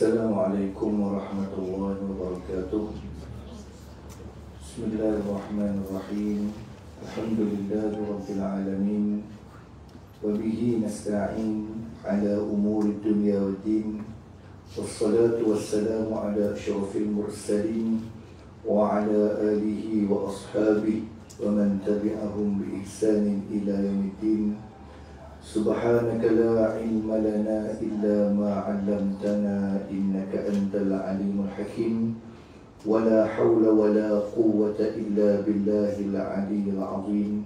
السلام عليكم ورحمة الله وبركاته. بسم الله الرحمن الرحيم. الحمد لله رب العالمين. وبه نستعين على أمور الدنيا والدين. والصلاة والسلام على أشرف المرسلين وعلى آله وأصحابه ومن تبعهم بإحسان إلى يوم الدين. سبحانك لا علم لنا إلا ما علمتنا إنك أنت العليم الحكيم ولا حول ولا قوة إلا بالله العلي العظيم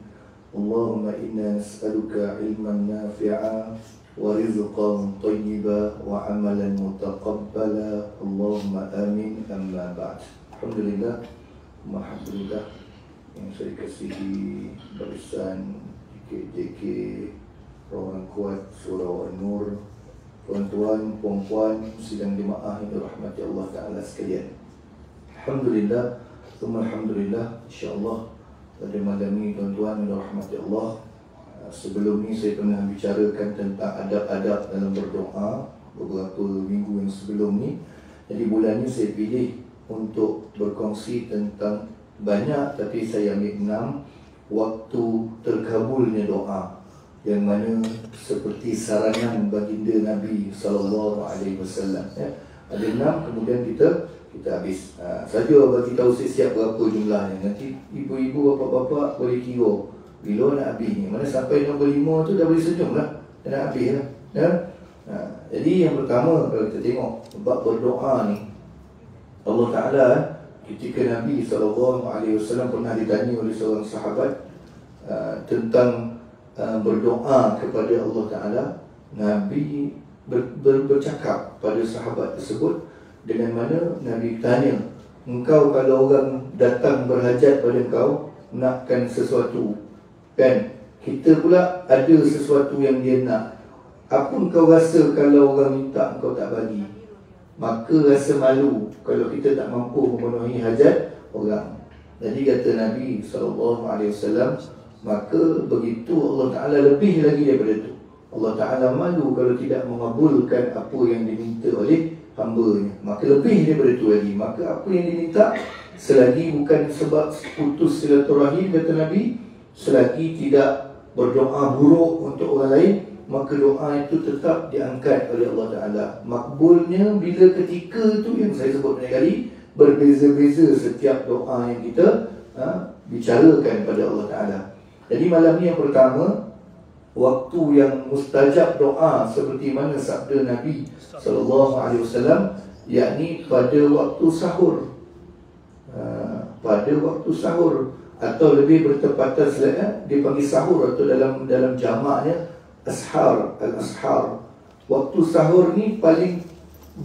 اللهم إنا نسألك علما نافعا ورزقا طيبا وعملا متقبلا اللهم آمين أما بعد الحمد لله الحمد لله yang saya kasihi barisan JK orang kuat surau An-Nur tuan-tuan puan-puan sidang jemaah yang dirahmati Allah Taala sekalian. Alhamdulillah Semua Alhamdulillah InsyaAllah Pada malam ini tuan-tuan yang dirahmati Allah Sebelum ni saya pernah bicarakan tentang adab-adab dalam berdoa Beberapa minggu yang sebelum ni. Jadi bulan ni saya pilih untuk berkongsi tentang banyak tapi saya ambil enam waktu terkabulnya doa yang mana seperti saranan baginda Nabi sallallahu alaihi wasallam ya. Ada enam kemudian kita kita habis. Ha, saja bagi tahu siap berapa jumlahnya. Nanti ibu-ibu bapa-bapa boleh kira bila nak habis ni. Mana sampai nombor lima tu dah boleh senyum lah. Dah nak habis lah ya? ha, jadi yang pertama kalau kita tengok bab berdoa ni Allah Ta'ala ketika Nabi SAW pernah ditanya oleh seorang sahabat uh, tentang uh, berdoa kepada Allah Ta'ala Nabi ber, ber, bercakap pada sahabat tersebut dengan mana Nabi tanya engkau kalau orang datang berhajat pada engkau nakkan sesuatu? Kan kita pula ada sesuatu yang dia nak. Apa engkau rasa kalau orang minta engkau tak bagi? Maka rasa malu kalau kita tak mampu memenuhi hajat orang. Jadi kata Nabi SAW, maka begitu Allah Ta'ala lebih lagi daripada itu. Allah Ta'ala malu kalau tidak mengabulkan apa yang diminta oleh hamba-Nya. Maka lebih daripada itu lagi. Maka apa yang diminta, selagi bukan sebab putus silaturahim, kata Nabi, selagi tidak berdoa buruk untuk orang lain, maka doa itu tetap diangkat oleh Allah Ta'ala Makbulnya bila ketika itu yang saya sebut banyak kali Berbeza-beza setiap doa yang kita ha, bicarakan pada Allah Ta'ala Jadi malam ni yang pertama Waktu yang mustajab doa seperti mana sabda Nabi SAW Yakni pada waktu sahur. Ha, Pada waktu sahur Atau lebih bertepatan selain Dipanggil sahur atau dalam dalam jamaknya ashar al-ashar. Waktu sahur ni paling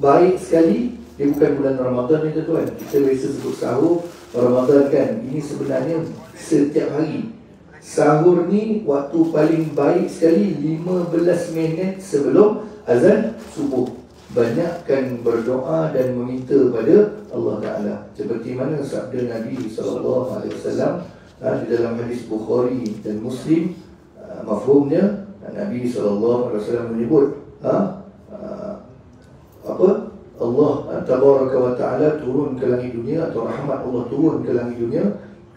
baik sekali dia bukan bulan Ramadan ni tuan kita biasa sebut sahur Ramadan kan? Ini sebenarnya setiap hari sahur ni waktu paling baik sekali 15 minit sebelum azan subuh banyakkan berdoa dan meminta pada Allah Taala seperti mana sabda Nabi wasallam ha, di dalam hadis Bukhari dan Muslim uh, mafhumnya Nabi SAW menyebut ha? ha? apa Allah tabaraka wa taala turun ke langit dunia atau rahmat Allah turun ke langit dunia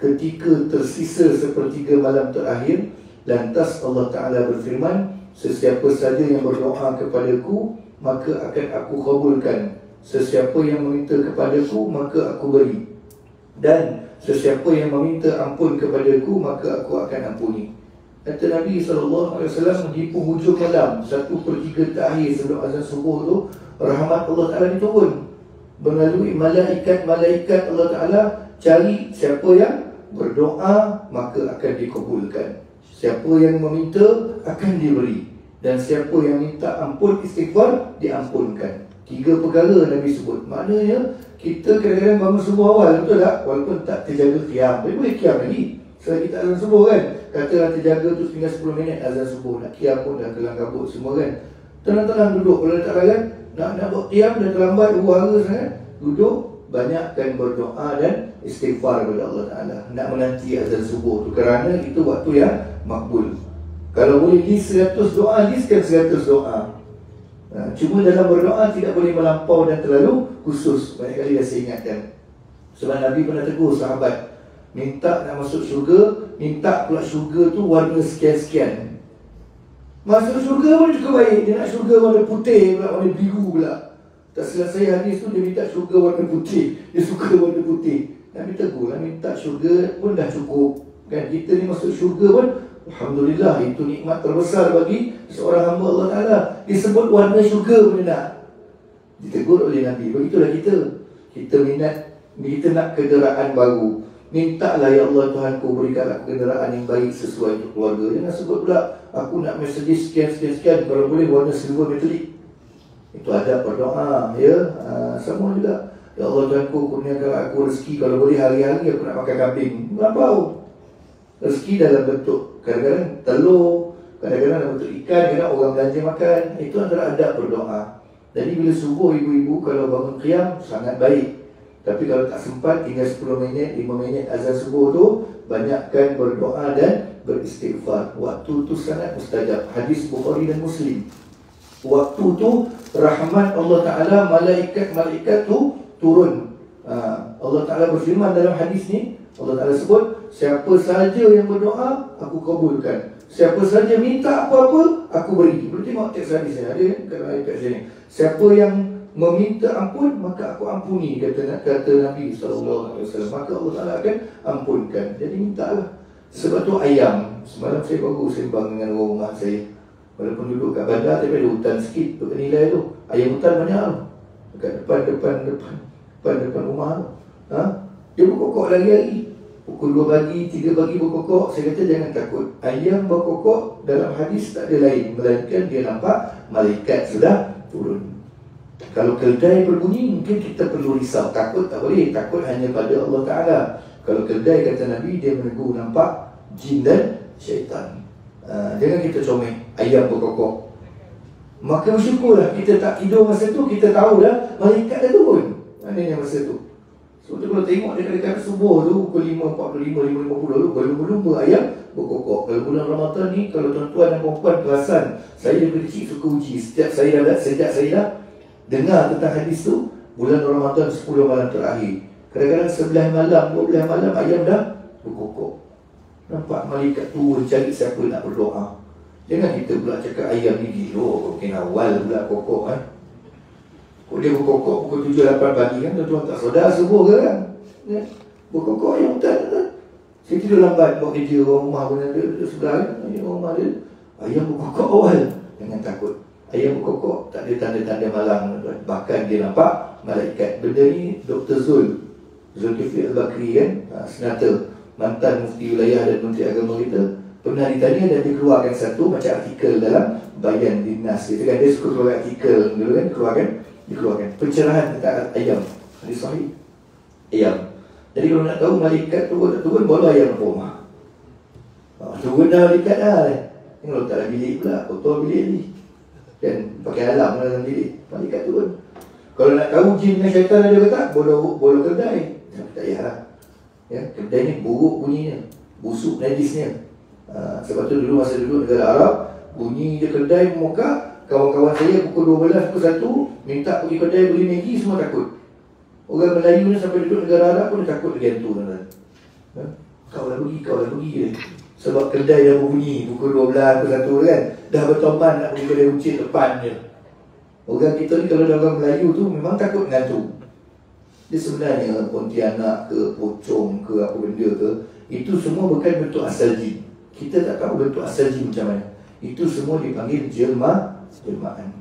ketika tersisa sepertiga malam terakhir lantas Allah taala berfirman sesiapa saja yang berdoa kepadaku maka akan aku kabulkan. Sesiapa yang meminta kepadaku maka aku beri. Dan sesiapa yang meminta ampun kepadaku maka aku akan ampuni. Kata Nabi SAW di penghujung malam Satu per tiga terakhir sebelum azan subuh tu Rahmat Allah Ta'ala diturun. Melalui malaikat-malaikat Allah Ta'ala Cari siapa yang berdoa Maka akan dikabulkan. Siapa yang meminta akan diberi. Dan siapa yang minta ampun istighfar Diampunkan. Tiga perkara Nabi sebut. Maknanya kita kadang-kadang bangun subuh awal Betul tak? Walaupun tak terjaga kiam Tapi boleh kiam lagi. Selagi tak azan subuh kan? Kata nanti jaga tu tinggal 10 minit azan subuh. Nak kiam pun dah kelang kabut semua kan? Tenang-tenang duduk. Kalau tak layan Nak nak buat kiam dah terlambat Dua sangat Duduk Banyakkan berdoa dan istighfar kepada Allah Ta'ala Nak menanti azan subuh tu Kerana itu waktu yang makbul Kalau boleh list 100 doa Listkan 100 doa Ha, cuma dalam berdoa tidak boleh melampau dan terlalu khusus. Banyak kali saya ingatkan. Sebab Nabi pernah tegur sahabat. Minta nak masuk syurga, minta pula syurga tu warna sekian-sekian. Masuk syurga pun juga baik. Dia nak syurga warna putih pula, warna biru pula. Tak selesai hadis tu dia minta syurga warna putih. Dia suka warna putih. Nabi tegur lah minta syurga pun dah cukup. Kan? Kita ni masuk syurga pun Alhamdulillah itu nikmat terbesar bagi seorang hamba Allah Ta'ala. Disebut warna syurga pun nak Ditegur oleh Nabi. Begitulah kita. Kita minat Kita nak kenderaan baru. Mintalah ya Allah Tuhan ku berikan aku kenderaan yang baik sesuai untuk keluarga. Jangan sebut pula Aku nak Mercedes sekian-sekian Kalau boleh warna silver metalik Itu ada berdoa ya ha, Sama juga Ya Allah Tuhan ku kurniakan aku rezeki Kalau boleh hari-hari aku nak makan kambing Melampau rezeki dalam bentuk kadang-kadang telur, kadang-kadang dalam bentuk ikan, kadang orang belanja makan. Itu antara adab berdoa. Jadi bila subuh ibu-ibu kalau bangun qiyam sangat baik. Tapi kalau tak sempat tinggal 10 minit, 5 minit azan subuh tu banyakkan berdoa dan beristighfar. Waktu tu sangat mustajab. Hadis Bukhari dan Muslim. Waktu tu rahmat Allah Taala malaikat-malaikat tu turun. Ha, Allah Taala berfirman dalam hadis ni, Allah Taala sebut Siapa saja yang berdoa, aku kabulkan. Siapa saja minta apa-apa, aku beri. Boleh tengok teks hadis saya ada kalau ayat sini. Siapa yang meminta ampun, maka aku ampuni kata kata Nabi sallallahu alaihi wasallam. Maka Allah Taala akan ampunkan. Jadi mintalah. Sebab tu ayam. Semalam saya baru sembang dengan orang rumah saya. Walaupun duduk kat bandar tapi ada hutan sikit untuk nilai tu. Ayam hutan banyak tu. Dekat depan depan depan depan depan rumah tu. Ha? Dia berkokok lagi-lagi. Pukul 2 pagi, 3 pagi berkokok Saya kata jangan takut Ayam berkokok dalam hadis tak ada lain Melainkan dia nampak malaikat sudah turun Kalau keldai berbunyi mungkin kita perlu risau Takut tak boleh, takut hanya pada Allah Ta'ala Kalau keldai kata Nabi dia menegur nampak jin dan syaitan uh, Jangan kita comel ayam berkokok. Maka bersyukurlah kita tak tidur masa tu Kita tahu dah malaikat dah turun. Mana yang masa tu. So tu kalau tengok dekat-dekat subuh tu Pukul 5.45, 5.50 tu Berlumba-lumba ayam berkokok. Kalau bulan Ramadan ni Kalau tuan-tuan dan perempuan perasan Saya dari kecil suka uji. Setiap saya dah Sejak saya dah Dengar tentang hadis tu Bulan Ramadan 10 malam terakhir. Kadang-kadang 11 malam 12 malam ayam dah berkokok Nampak malaikat tu cari siapa nak berdoa. Jangan kita pula cakap ayam ni gila. Mungkin awal pula kokok kan? Oh, dia berkokok pukul 7-8 pagi kan? Tuan-tuan tak sedar subuh ke kan? Ya? Berkokok yang hutan kan? Saya tidur lambat buat kerja orang rumah pun ada Dia sebelah kan? Orang rumah dia. Ayam berkokok awal. Jangan takut. Ayam berkokok tak ada tanda-tanda malam. Bahkan dia nampak malaikat Benda ni Dr. Zul. Zulkifli Al-Bakri kan? Ha, Senata Mantan Mufti Wilayah dan Menteri Agama kita. Pernah ditanya dan dia keluarkan satu Macam artikel dalam Bayan Dinas. Dia kan dia suka keluar artikel dulu kan Keluarkan dikeluarkan pencerahan tentang ayam. Hadis sahih? Ayam. Jadi kalau nak tahu malaikat turun tak turun bola ayam ke rumah. Ha, turun dah malaikat dah ni kalau tak ada bilik pula kotor bilik ni. Dan pakai alam dalam bilik. Malaikat turun. Kalau nak tahu jin dan syaitan ada ke tak bola bola kedai. Tak payah ya kedai ni buruk bunyinya busuk najisnya. Ha, sebab tu dulu masa dulu negara Arab bunyi dia kedai muka Kawan-kawan saya pukul 12, pukul 1 Minta pergi kedai beli Maggi semua takut. Orang Melayu ni sampai duduk negara Arab pun takut dengan tu ha? Kau dah pergi, kau dah pergi je. Sebab kedai dah berbunyi Pukul 12, pukul 1 kan? Dah bertoban nak pergi kedai uncit depan je. Orang kita ni kalau orang Melayu tu Memang takut dengan tu Dia sebenarnya Pontianak ke Pocong ke apa benda ke Itu semua bukan bentuk asal jin. Kita tak tahu bentuk asal jin macam mana. Itu semua dipanggil jelma jelmaan.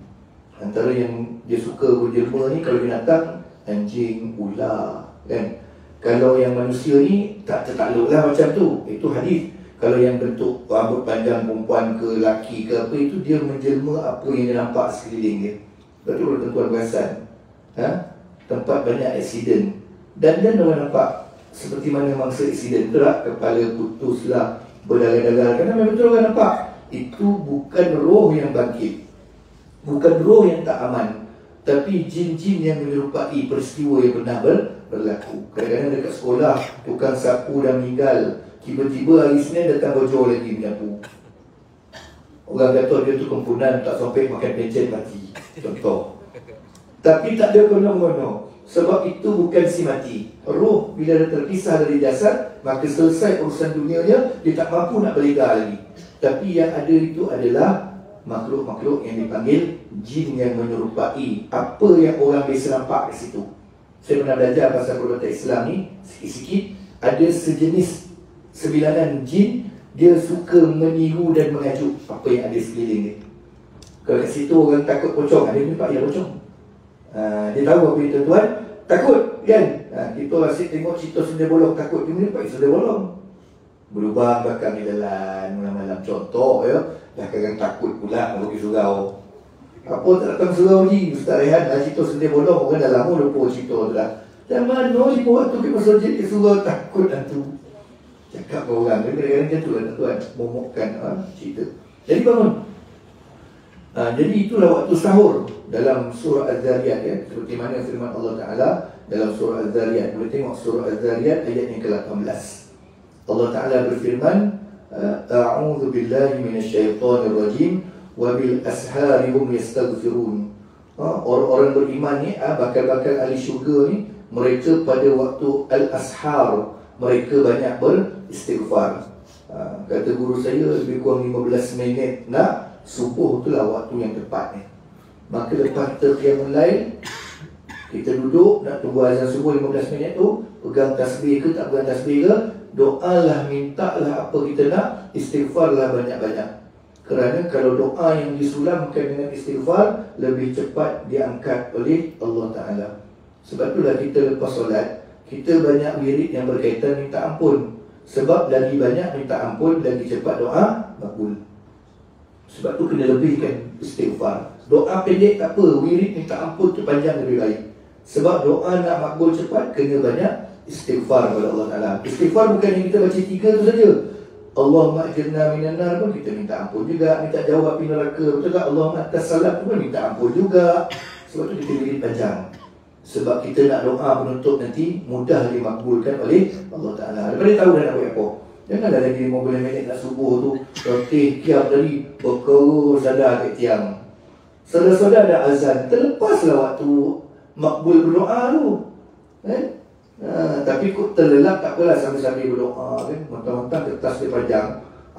Antara yang dia suka berjelma ni Kalau binatang Anjing, ular kan? Kalau yang manusia ni Tak tertakluk lah macam tu. Itu hadis. Kalau yang bentuk rambut panjang perempuan ke laki ke apa Itu dia menjelma apa yang dia nampak sekeliling dia. Betul tuan-tuan perasan ha? Tempat banyak aksiden Dan dan orang nampak Seperti mana mangsa aksiden tak? Kepala putus lah Berdarah-darah Kerana memang betul orang nampak Itu bukan roh yang bangkit. Bukan roh yang tak aman. Tapi jin-jin yang menyerupai peristiwa yang pernah ber berlaku. Kadang-kadang dekat sekolah Tukang sapu dah meninggal. Tiba-tiba hari Senin datang bojol lagi menyapu. Orang kata dia tu kempunan Tak sampai makan pencet mati. Contoh. Tapi tak ada kono-kono. Sebab itu bukan si mati. Roh bila dia terpisah dari jasad, maka selesai urusan dunianya, dia tak mampu nak berlega lagi. Tapi yang ada itu adalah makhluk-makhluk yang dipanggil jin yang menyerupai apa yang orang biasa nampak di situ. Saya pernah belajar pasal produk Islam ni, sikit-sikit, ada sejenis sebilanan jin, dia suka meniru dan mengajuk apa yang ada sekeliling dia. Kalau kat situ orang takut pocong, ada nampak ya pocong. Ha, dia tahu apa itu tuan. Takut kan? Ha, Kita asyik tengok cerita senda bolong Takut dia nampak senda bolong. Berubah bakal ni dalam Malam-malam. Contoh ya. Dah kadang takut pula Nak pergi surau. Apa tak datang surau ni Ustaz Rehan? Dah cerita senda bolong Orang dah lama lupa cerita tu dah. Dan mana ni buat tu Kita pasal jadi surau Takut dah tu. Cakap orang Kadang-kadang macam tu lah tuan. Momokkan ha, cerita. Jadi bangun Ha, jadi itulah waktu sahur dalam surah Az-Zariyat ya. Seperti mana firman Allah Ta'ala dalam surah Az-Zariyat. Boleh tengok surah Az-Zariyat ayat yang ke-18. Allah Ta'ala berfirman, A'udhu billahi minasyaitanir rajim wa bil ashari hum yastaghfirun. Ha, orang-orang beriman ni, ha, bakal-bakal ahli syurga ni, mereka pada waktu al-ashar, mereka banyak beristighfar. Ha, kata guru saya, lebih kurang 15 minit nak subuh itulah waktu yang tepat ni. Maka lepas kita mulai kita duduk nak tunggu azan subuh 15 minit tu, pegang tasbih ke tak pegang tasbih ke, doalah mintalah apa kita nak, istighfarlah banyak-banyak. Kerana kalau doa yang disulamkan dengan istighfar lebih cepat diangkat oleh Allah Taala. Sebab itulah kita lepas solat, kita banyak wirid yang berkaitan minta ampun. Sebab lagi banyak minta ampun, lagi cepat doa makbul. Sebab tu kena lebihkan istighfar. Doa pendek tak apa, wirid minta ampun tu panjang lebih baik. Sebab doa nak makbul cepat kena banyak istighfar kepada Allah Taala. Istighfar bukan yang kita baca tiga tu saja. Allah ma'jirna minan nar pun kita minta ampun juga, minta jawab api neraka. Betul tak? Allah atas salat pun minta ampun juga. Sebab tu kita lebih panjang. Sebab kita nak doa penutup nanti mudah dimakbulkan oleh Allah Taala. Daripada tahu dah nak buat apa. Janganlah lagi 15 minit nak subuh tu. Roti kiam tadi Berkerus ada kat tiang. Saudara-saudara ada azan Terlepaslah waktu Makbul berdoa tu. Eh? ha, Tapi kok terlelap tak apalah Sambil-sambil berdoa kan Mentang-mentang kertas dia panjang.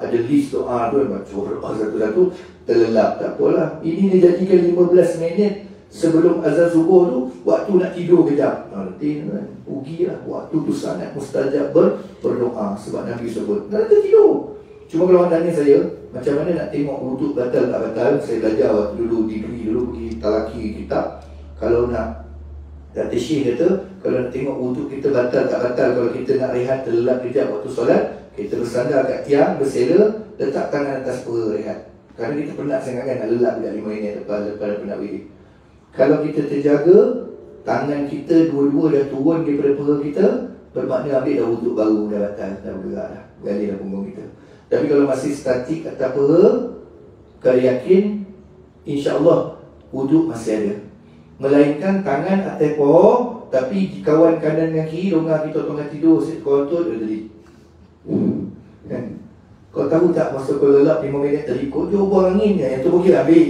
Ada list doa tu Baca berdoa satu-satu Terlelap tak apalah. Ini dia jadikan 15 minit sebelum azan subuh tu waktu nak tidur kejap. Nanti kan lah waktu tu sangat mustajab ber, berdoa sebab Nabi sebut nanti tidur. Cuma kalau orang tanya saya macam mana nak tengok wuduk batal tak batal? Saya belajar dulu degree dulu pergi talaki kitab. Kalau nak Dr. Syih kata kalau nak tengok wuduk kita batal tak batal kalau kita nak rehat terlelap kejap waktu solat kita bersandar kat tiang bersela letak tangan atas perut rehat. Kerana kita penat sangat kan nak lelap kejap 5 minit lepas lepas penat wirid kalau kita terjaga Tangan kita dua-dua dah turun daripada perut kita Bermakna ambil dah wuduk baru Dah batal, dah bergerak dah Gali dah punggung kita. Tapi kalau masih statik atas perut Kalau yakin InsyaAllah wuduk masih ada. Melainkan tangan atas pohon Tapi kawan kanan dan kiri Dongah kita tengah tidur Kawan tu dia jadi. Kan? Kau tahu tak masa kau lelap 5 minit Kau jauh buang angin. Yang tu pergi ambil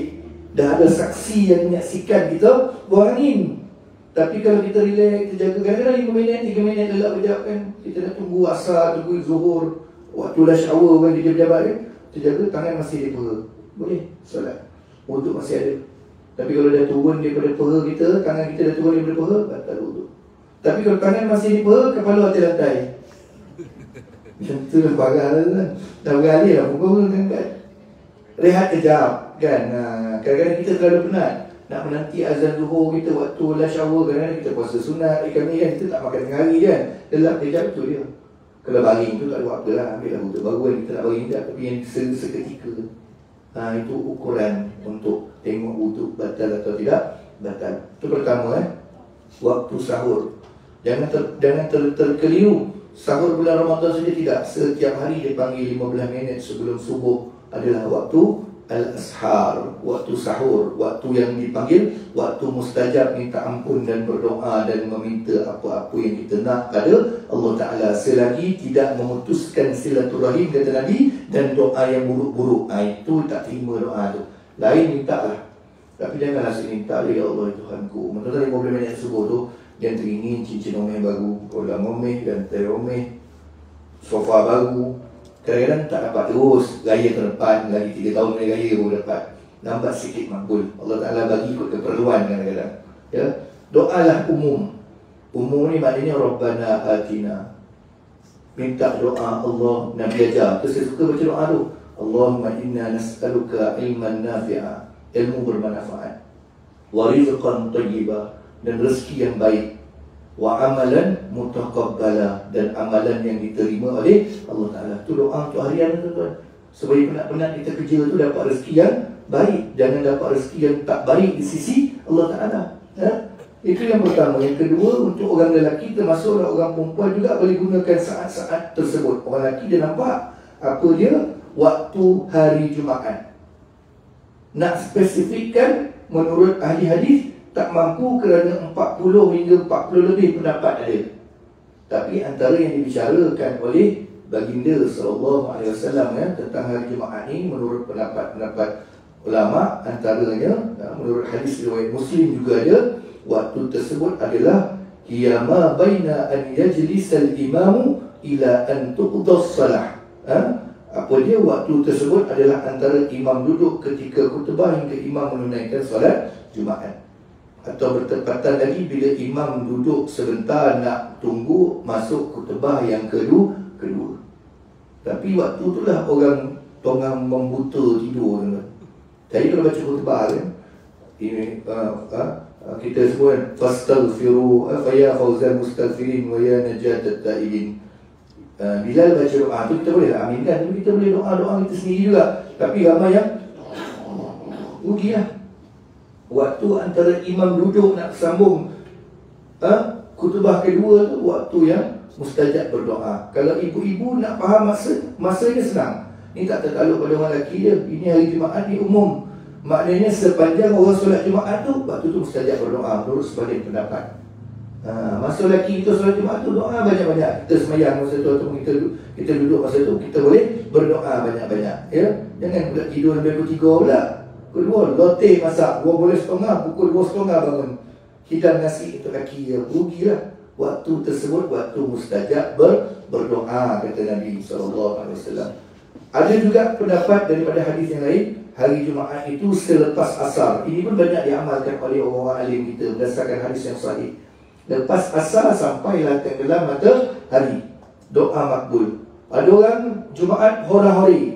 Dah ada saksi yang menyaksikan kita Buang angin Tapi kalau kita relax Kita jaga kadang-kadang 5 minit 3 minit lelap kejap kan Kita nak tunggu asal Tunggu zuhur Waktu dah shower kan Dia pejabat kan Kita jaga tangan masih di perut Boleh solat. Untuk masih ada. Tapi kalau dah turun daripada perut kita Tangan kita dah turun daripada perut Batal untuk. Tapi kalau tangan masih di perut Kepala atas lantai. Macam tu lah parah lah Dah beralih lah Pukul kan Rehat kejap kan? Uh, kadang-kadang kita terlalu penat nak menanti azan zuhur kita waktu last hour kadang-kadang kita puasa sunat eh, kami kan kita tak makan tengah hari kan. Lelap kejap tu dia. Kalau baring tu tak ada apa lah ambil lah untuk baru kan kita nak baring sekejap tapi yang seketika. Ha, itu ukuran untuk tengok wuduk batal atau tidak batal. Itu pertama eh. Waktu sahur. Jangan ter, jangan ter, terkeliru. Sahur bulan Ramadan saja tidak. Setiap hari dia panggil 15 minit sebelum subuh adalah waktu Al-Ashar, waktu sahur, waktu yang dipanggil, waktu mustajab minta ampun dan berdoa dan meminta apa-apa yang kita nak pada Allah Ta'ala selagi tidak memutuskan silaturahim kata Nabi dan doa yang buruk-buruk. Ha, itu tak terima doa tu. Lain minta lah. Tapi janganlah sini minta Ya Allah Tuhanku Menurut 15 minit subuh tu Dia teringin cincin omeh baru Kolam omeh dan teh omeh Sofa baru Kadang-kadang tak dapat terus Gaya ke depan Lagi 3 tahun ni gaya baru dapat. Nampak sikit makbul. Allah Ta'ala bagi ikut keperluan kadang-kadang. Ya. Doalah umum. Umum ni maknanya Rabbana atina. Minta doa Allah Nabi ajar. Terus saya suka baca doa tu. Allahumma inna nas'aluka ilman nafi'a. Ilmu bermanfaat. Wa rizqan tayyiba. Dan rezeki yang baik wa amalan mutaqabbala dan amalan yang diterima oleh Allah Taala. Tu doa untuk harian tuan-tuan. Supaya penat-penat kita kerja tu dapat rezeki yang baik, jangan dapat rezeki yang tak baik di sisi Allah Taala. Ya? Itu yang pertama. Yang kedua, untuk orang lelaki termasuk orang perempuan juga boleh gunakan saat-saat tersebut. Orang lelaki dia nampak apa dia? Waktu hari Jumaat nak spesifikkan menurut ahli hadis tak mampu kerana 40 hingga 40 lebih pendapat ada. Tapi antara yang dibicarakan oleh baginda sallallahu alaihi wasallam ya tentang hari Jumaat ini menurut pendapat-pendapat ulama antaranya ya, menurut hadis riwayat Muslim juga ada waktu tersebut adalah qiyama baina an yajlis al-imamu ila an tuqda salah. Ha? apa dia waktu tersebut adalah antara imam duduk ketika khutbah hingga imam menunaikan solat Jumaat atau bertepatan lagi bila imam duduk sebentar nak tunggu masuk khutbah yang kedua kedua. Tapi waktu itulah orang tongang membuta tidur Jadi kalau baca khutbah kan? Ini uh, uh, kita sebut fastaghfiru fa ya wa ya najat at-taibin Eh, Bilal baca doa. Tu kita boleh aminkan kita boleh doa-doa kita sendiri juga. Tapi ramai yang Rugi lah Waktu antara imam duduk nak sambung ha? Kutubah kedua tu Waktu yang mustajab berdoa Kalau ibu-ibu nak faham masa Masanya senang Ini tak tertaluk pada orang lelaki dia Ini hari Jumaat ni umum Maknanya sepanjang orang solat Jumaat tu Waktu tu mustajab berdoa Menurut sebagian pendapat Ha, masa lelaki kita solat Jumaat tu doa banyak-banyak. Kita semayang masa tu ataupun kita kita duduk masa tu kita boleh berdoa banyak-banyak. Ya. Jangan pula tidur pukul 3 pula. Pukul 2 lote masak, 2 boleh setengah, pukul 2 setengah bangun. Hidang nasi itu laki ya rugilah. Waktu tersebut waktu mustajab ber, berdoa kata Nabi wasallam. Ada juga pendapat daripada hadis yang lain Hari Jumaat itu selepas asar Ini pun banyak diamalkan oleh orang-orang alim kita Berdasarkan hadis yang sahih Lepas asar sampailah tenggelam hari Doa makbul Ada orang Jumaat hora-hori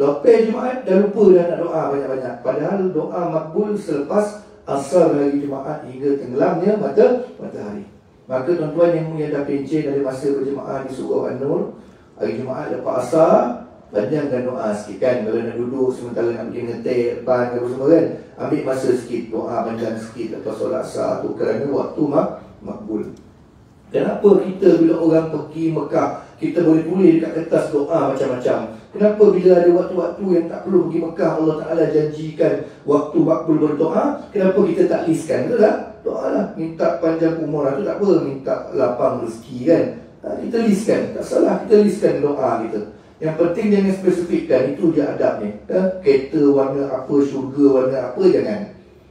Lepas Jumaat dah lupa dah nak doa banyak-banyak. Padahal doa makbul selepas asar hari Jumaat hingga tenggelamnya mata matahari. Maka tuan-tuan yang yang dah pencen dari masa berjemaah di surau An-Nur Hari Jumaat lepas asar Panjangkan doa sikit kan. Kalau nak duduk sementara nak pergi ngetik depan apa semua kan Ambil masa sikit doa panjang sikit Lepas solat sah tu Kerana waktu mak makbul. Kenapa kita bila orang pergi Mekah Kita boleh tulis dekat kertas doa macam-macam Kenapa bila ada waktu-waktu yang tak perlu pergi Mekah Allah Ta'ala janjikan waktu makbul berdoa Kenapa kita tak listkan? Betul tak? Doa lah. Minta panjang umur itu tak apa. Minta lapang rezeki kan? Ha, Kita listkan. Tak salah. Kita listkan doa kita. Yang penting jangan spesifikkan Itu je adabnya. Eh? Kereta warna apa Syurga warna apa Jangan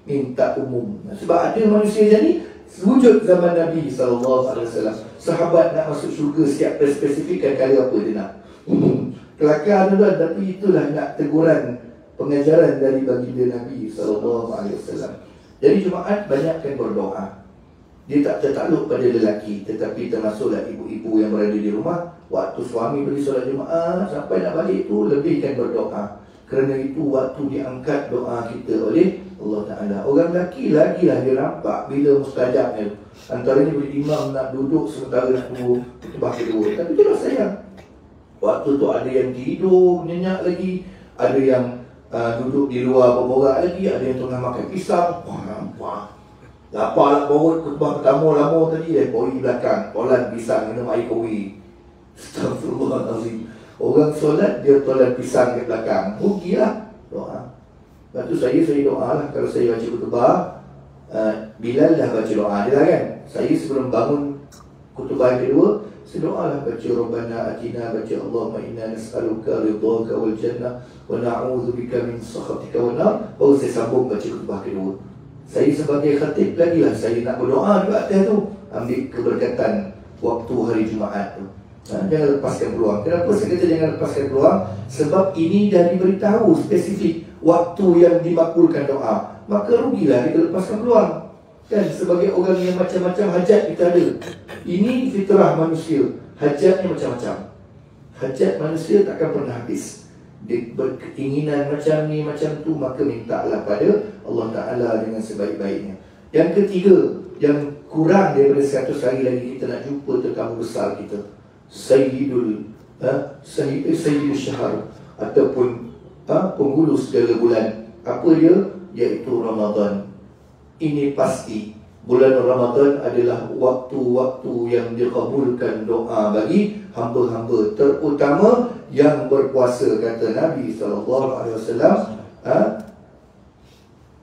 Minta umum. Sebab ada manusia macam ni Wujud zaman Nabi SAW Sahabat nak masuk syurga Siap spesifikkan kali apa dia nak. Umum Kelakar tu kan Tapi itulah nak teguran Pengajaran dari baginda Nabi SAW Jadi Jumaat banyakkan berdoa. Dia tak tertakluk pada lelaki Tetapi termasuklah ibu-ibu yang berada di rumah Waktu suami pergi solat Jumaat Sampai nak balik tu lebihkan berdoa. Kerana itu waktu diangkat doa kita oleh Allah Ta'ala. Orang lelaki lagi lah dia nampak Bila mustajabnya Antaranya bila imam nak duduk Sementara nak tunggu Ketubah kedua. Tapi itulah sayang Waktu tu ada yang tidur Nyenyak lagi Ada yang uh, duduk di luar berborak lagi Ada yang tengah makan pisang. Wah nampak. Lapar lah perut khutbah pertama lama tadi eh koi belakang Tolan pisang minum air koi Astagfirullahaladzim. Orang solat dia tolan pisang ke belakang. Rugilah doa. Lepas tu saya saya doa lah. Kalau saya baca khutbah uh, Bilal dah baca doa dia lah kan. Saya sebelum bangun khutbah yang kedua Sedoa lah baca Rabbana atina baca Allahumma inna nas'aluka ridhaka wal jannah wa na'udzu bika min sakhatika wa nar. Baru saya sambung baca khutbah kedua. Saya sebagai khatib lagi lah saya nak berdoa di atas tu ambil keberkatan waktu hari Jumaat tu. Ha, jangan lepaskan peluang. Kenapa saya kata jangan lepaskan peluang? Sebab ini dah diberitahu spesifik waktu yang dimakbulkan doa. Maka rugilah kita lepaskan peluang. Kan sebagai orang yang macam-macam hajat kita ada. Ini fitrah manusia. Hajatnya macam-macam. Hajat manusia takkan pernah habis. Dia berkeinginan macam ni, macam tu, maka mintalah pada Allah Ta'ala dengan sebaik-baiknya. Yang ketiga, yang kurang daripada 100 hari lagi kita nak jumpa tetamu besar kita. Sayyidul ha? Sayyid, Sayyidul Syahar ataupun ha? penghulu segala bulan. Apa dia? Iaitu Ramadan ini pasti bulan Ramadan adalah waktu-waktu yang dikabulkan doa bagi hamba-hamba terutama yang berpuasa kata Nabi sallallahu alaihi wasallam ha?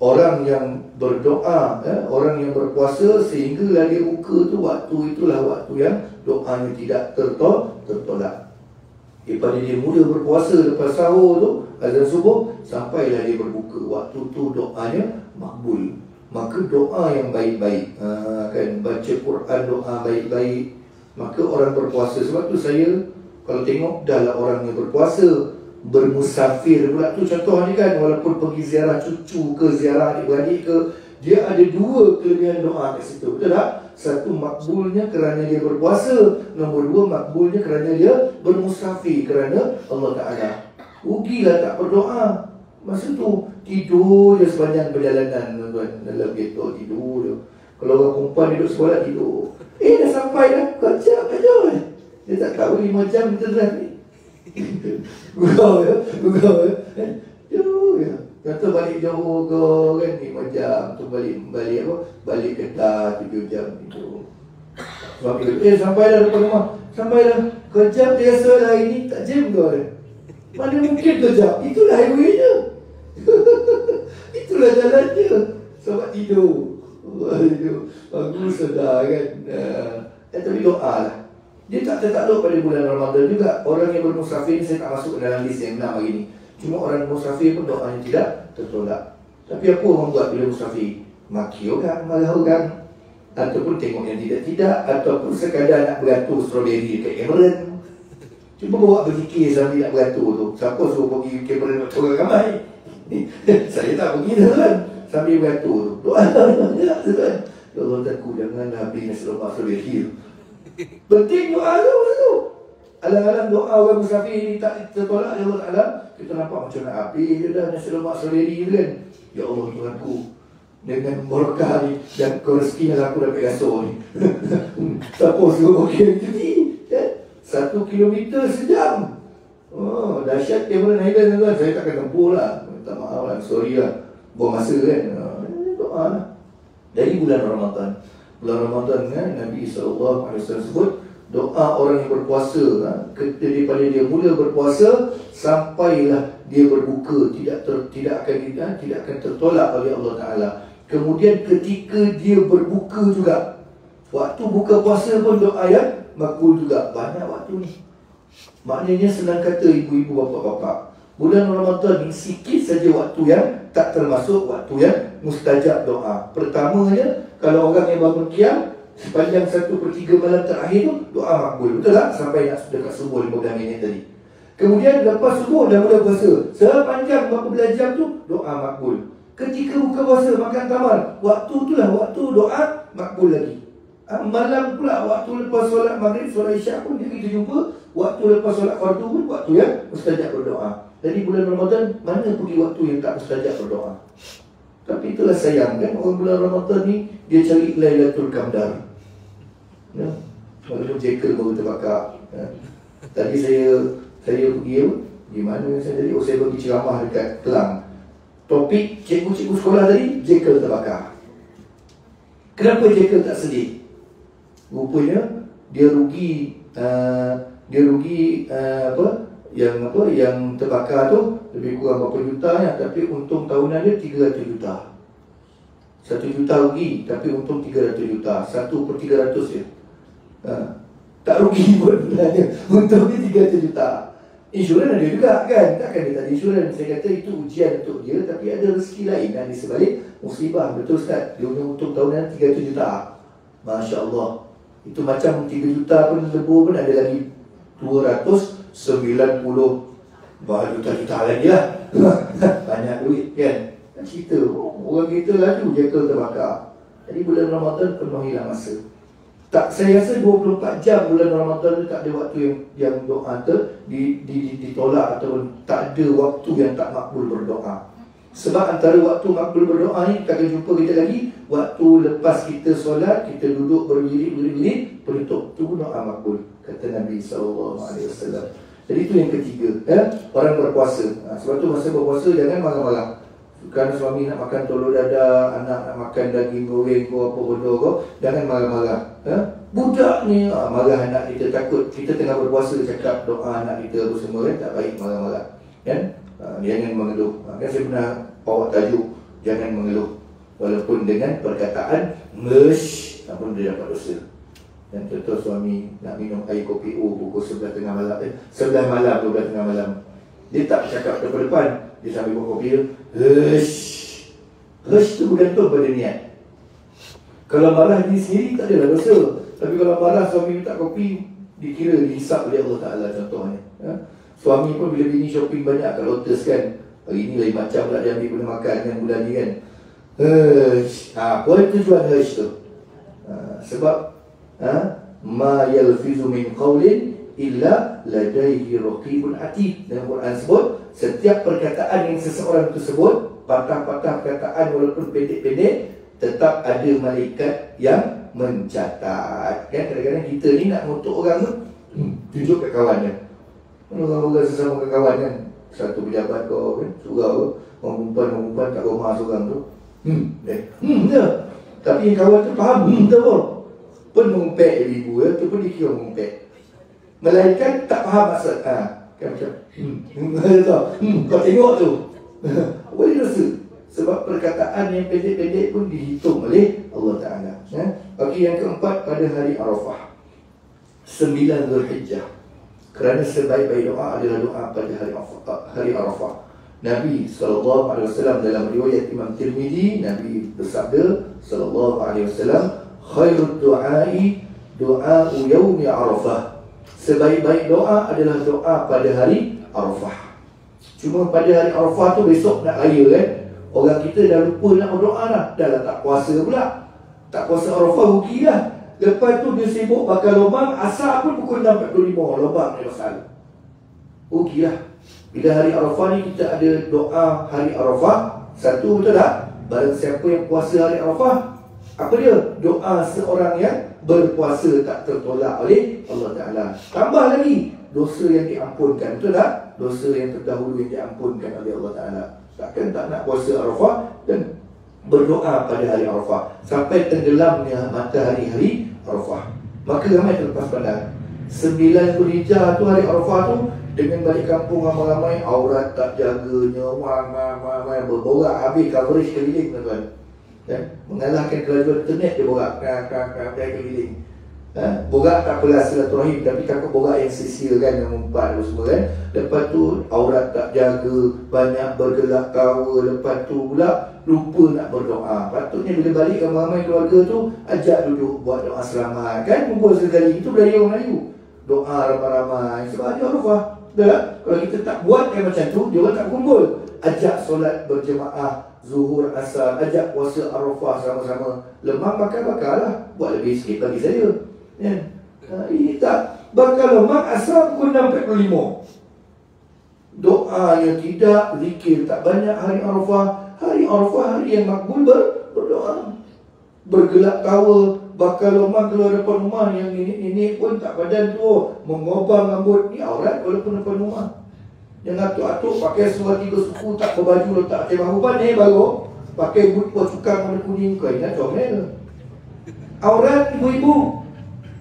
orang yang berdoa ha? orang yang berpuasa sehingga dia buka tu waktu itulah waktu yang doanya tidak tertolak tertolak daripada dia mula berpuasa lepas sahur tu azan subuh sampailah dia berbuka waktu tu doanya makbul maka doa yang baik-baik. Ha, kan? Baca Quran doa baik-baik. Maka orang berpuasa. Sebab tu saya kalau tengok dah lah orang yang berpuasa. Bermusafir pula. Tu contoh ni kan? Walaupun pergi ziarah cucu ke ziarah adik-beradik ke dia ada dua kelebihan doa kat situ. Betul tak? Satu makbulnya kerana dia berpuasa. Nombor dua makbulnya kerana dia bermusafir kerana Allah Taala rugilah tak berdoa masa tu tidur je sepanjang perjalanan tuan dalam kereta tidur je. Kalau orang perempuan duduk sekolah tidur. Eh dah sampai dah. Kerja kerja eh dia tak tahu lima jam kita dah ni gurau ya gurau ya eh, tidur ya kata balik jauh ke kan lima jam. Tu balik balik apa? Balik kereta tujuh jam tidur. Sebab itu eh sampai dah depan rumah. Sampai dah. Kerja biasa lah ini tak jam kau mana mungkin kerja? Itulah highway nya Itulah jalan dia Sebab tidur Bagus sedar kan. Uh, eh, Tapi doa lah. Dia tak tertakluk pada bulan Ramadan juga. Orang yang bermusafir Saya tak masuk ke dalam list yang enam hari ni. Cuma orang musafir pun doanya tidak tertolak. Tapi apa orang buat bila musafir? Maki orang, marah orang. Ataupun tengok yang tidak-tidak Ataupun sekadar nak beratur strawberry dekat Cameron. Cuba bawa berzikir sambil nak beratur tu. Siapa suruh pergi Cameron nak orang ramai saya tak pergi kan Sambil beratur tu Doa Ya Allah takut Jangan habis nasi lemak selesai Penting doa tu tu Alang-alang doa orang musafir ni tak tertolak Ya Allah Ta'ala Kita nampak macam nak habis je dah Nasi lemak selesai kan Ya Allah Tuhanku dengan berkah ni dan rezeki yang aku dapat rasa ni. Siapa suruh okey jadi? Ya? Satu kilometer sejam. Oh, dahsyat Cameron Highlands tuan. Saya takkan tempuh lah minta maaf lah, sorry lah. Buang masa kan? Ha, Doa lah. Dari bulan Ramadan. Bulan Ramadan kan Nabi SAW sebut Doa orang yang berpuasa ha, Daripada dia mula berpuasa Sampailah dia berbuka Tidak ter, tidak akan ha, tidak akan tertolak oleh Allah Ta'ala. Kemudian ketika dia berbuka juga Waktu buka puasa pun doa yang makbul juga. Banyak waktu ni. Maknanya senang kata ibu-ibu bapa-bapa Bulan Ramadan ni sikit saja waktu yang tak termasuk waktu yang mustajab doa. Pertamanya, kalau orang yang bangun kiam, sepanjang satu per tiga malam terakhir tu, doa makbul. Betul tak? Sampai nak dekat subuh 15 minit tadi. Kemudian lepas subuh dah mula puasa. Sepanjang berapa belas jam tu, doa makbul. Ketika buka puasa, makan tamar, waktu tu lah waktu doa makbul lagi. Ha, malam pula waktu lepas solat maghrib, solat isyak pun kita jumpa. Waktu lepas solat fardu pun waktu yang mustajab berdoa. Jadi bulan Ramadan mana pergi waktu yang tak mustajab berdoa. Tapi itulah sayang kan orang bulan Ramadan ni dia cari Lailatul Qadar. Ya. Kalau Jekyll baru terbakar. Ya. Tadi saya saya pergi apa? Di mana saya tadi? Oh saya pergi ceramah dekat Kelang. Topik cikgu-cikgu sekolah tadi Jekyll terbakar. Kenapa Jekyll tak sedih? Rupanya dia rugi uh, dia rugi uh, apa? Yang apa yang terbakar tu lebih kurang berapa juta ya tapi untung tahunan dia 300 juta. 1 juta rugi tapi untung 300 juta. 1 per 300 ya. Ha. Tak rugi pun sebenarnya. Untuk ni 300 juta. Insurans ada juga kan? Takkan dia tak ada insurans? Saya kata itu ujian untuk dia Tapi ada rezeki lain kan Di sebalik musibah. Betul Ustaz? Dia punya untung tahunan 300 juta. Masya Allah. Itu macam 3 juta pun lebih pun ada lagi 290 Bahawa juta-juta lagi lah. Banyak duit kan? Cerita oh, Orang kita laju kereta terbakar. Jadi bulan Ramadan penuhilah masa. Tak saya rasa 24 jam bulan Ramadan tu tak ada waktu yang yang doa tu di, di, di, ditolak ataupun tak ada waktu yang tak makbul berdoa. Sebab antara waktu makbul berdoa ni kita akan jumpa kita lagi waktu lepas kita solat kita duduk berdiri berdiri penutup tu doa makbul. Kata Nabi sallallahu alaihi wasallam. Jadi itu yang ketiga ya orang berpuasa. Ha, sebab tu masa berpuasa jangan marah-marah. Kerana suami nak makan telur dada, anak nak makan daging goreng ko apa benda ko, jangan marah-marah. Ha? Budak ni ha, marah anak kita takut kita tengah berpuasa cakap doa anak kita apa semua kan tak baik marah-marah. Kan? Ha, jangan mengeluh. Ha, kan saya pernah bawa tajuk jangan mengeluh. Walaupun dengan perkataan mesh, tak pun dia dapat dosa. Dan contoh suami nak minum air kopi U pukul 11 tengah malam eh, 11 malam 12 tengah malam. Dia tak cakap depan-depan dia sambil buat kopi dia Hush. Hush tu bergantung pada niat. Kalau marah diri sendiri tak adalah dosa. Tapi kalau marah suami minta kopi Dikira dihisap oleh Allah Ta'ala contohnya ya? Suami pun bila bini shopping banyak kat Lotus kan. Hari ni lain macam pula dia ambil guna makan kan bulan ni kan. Hush. Ha, Apa tujuan hush tu? Ha, Sebab ha, Ma yalfizu min qawlin illa ladaihi raqibun atid. Dalam Quran sebut setiap perkataan yang seseorang itu sebut patah-patah perkataan walaupun pendek-pendek tetap ada malaikat yang mencatat. Kan kadang-kadang kita ni nak ngutuk orang tu hmm, tunjuk kat kawannya orang-orang sesama kawan kan satu pejabat kau kan surau orang perempuan orang perempuan kat rumah seorang tu. Hmm eh hmm ya. Tapi yang kawan tu faham hmm tu apa pun mengumpet ibu ya tu pun dikira mengumpet Melainkan tak faham maksud ha, kan macam hmm, hmm, kau tengok tu boleh dosa sebab perkataan yang pendek-pendek pun dihitung oleh Allah Ta'ala ya? Okey yang keempat pada hari Arafah Sembilan Zulhijjah Kerana sebaik-baik doa adalah doa pada hari Arafah, hari Arafah. Nabi SAW dalam riwayat Imam Tirmidhi Nabi bersabda SAW Khairul du'ai du'a'u yawmi Arafah Sebaik-baik doa adalah doa pada hari Arafah. Cuma pada hari Arafah tu besok nak raya kan. Orang kita dah lupa nak berdoa dah. Dah lah tak puasa pula. Tak puasa Arafah rugi dah. Lepas tu dia sibuk bakal lubang. Asal pun pukul 6.45 lubang dia pasal. Rugi lah. Bila hari Arafah ni kita ada doa hari Arafah. Satu betul tak? Barang siapa yang puasa hari Arafah. Apa dia? Doa seorang yang berpuasa tak tertolak oleh Allah Ta'ala. Tambah lagi dosa yang diampunkan Betul tak? Dosa yang terdahulu yang diampunkan oleh Allah Ta'ala. Takkan tak nak puasa Arafah dan berdoa pada hari Arafah. Sampai tenggelamnya matahari hari Arafah. Maka ramai terlepas pandang. Sembilan Zulhijjah tu hari Arafah tu Dengan balik kampung ramai-ramai Aurat tak jaga Nyawang Berborak habis coverage keliling tuan-tuan ya? mengalahkan kelajuan internet dia borak kan kan kan dia keliling ha? borak tak apalah silaturahim tapi takut borak yang sisir kan yang mempat semua kan lepas tu aurat tak jaga banyak bergelak kawa lepas tu pula lupa nak berdoa patutnya bila balik ke ramai keluarga tu ajak duduk buat doa selamat kan kumpul sekali itu dari orang Melayu doa ramai-ramai sebab dia Arafah tak? Kalau kita tak buat yang macam tu, dia orang tak kumpul. Ajak solat berjemaah Zuhur asar Ajak puasa Arafah sama-sama. Lemah bakar-bakar lah Buat lebih sikit bagi saya. Ya. Ha, ini tak. Bakar lemah asar pukul 6.45 Doa yang tidak Zikir tak banyak hari Arafah. Hari Arafah hari yang makbul ber, berdoa. Bergelak tawa. Bakar lemah keluar depan rumah. Yang ini-ini pun tak padan tu. Mengobang rambut. Ni aurat walaupun depan rumah yang atuk-atuk pakai seluar tiga suku tak berbaju letak cemah uban ni baru pakai but buat cukang warna kuning. Kau ingat comel aurat ibu-ibu.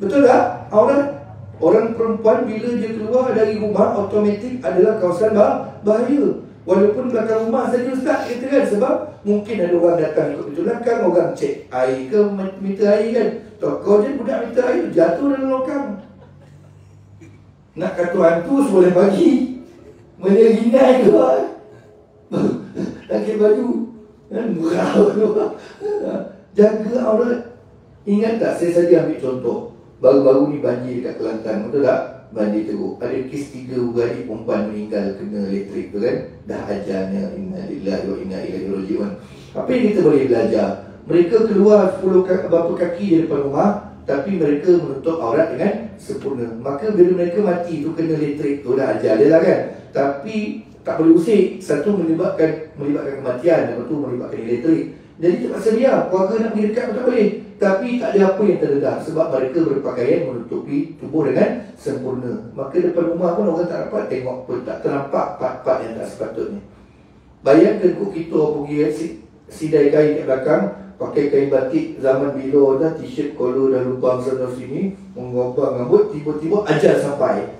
Betul tak? Aurat. Orang perempuan bila dia keluar dari rumah automatik adalah kawasan bah bahaya. Walaupun belakang rumah saja ustaz kita kan? Sebab mungkin ada orang datang ikut betul belakang orang cek air ke meter air kan? Kau je budak meter air jatuh dalam lokang. Nak kata hantu boleh bagi. Mana rinai ke? Lagi baju. Kan murah Jaga aurat. Ingat tak saya saja ambil contoh. Baru-baru ni banjir dekat Kelantan. Betul tak? Banjir teruk. Ada kes tiga beradik perempuan meninggal kena elektrik tu kan. Dah ajarnya inna lillahi wa inna ilaihi rajiun. Apa yang kita boleh belajar? Mereka keluar 10 kaki, berapa kaki dari rumah tapi mereka menutup aurat dengan sempurna. Maka bila mereka mati tu kena elektrik tu dah ajar dia lah kan. Tapi tak boleh usik. Satu melibatkan melibatkan kematian, yang satu melibatkan elektrik. Jadi terpaksa dia, keluarga nak pergi dekat pun tak boleh. Tapi tak ada apa yang terdedah sebab mereka berpakaian menutupi tubuh dengan sempurna. Maka depan rumah pun orang tak dapat tengok pun tak ternampak part-part yang tak sepatutnya. Bayangkan kok kita pergi sidai kain kat belakang, pakai kain batik zaman bila dah t-shirt kolor dah lubang sana sini mengobang rambut tiba-tiba ajar sampai.